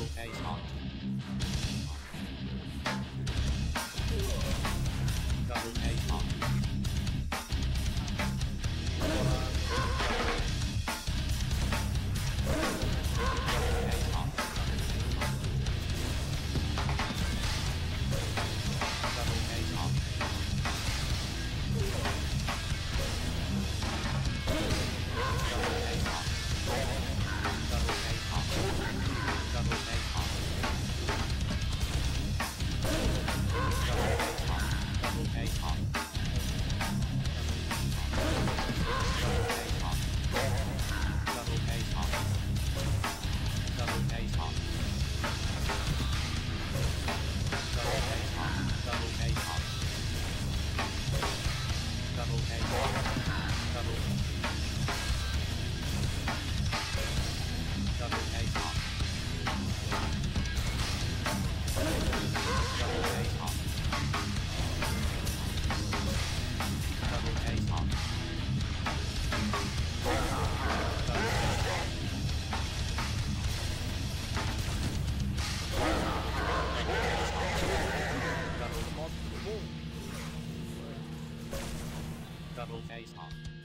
Google Pay Double. Double A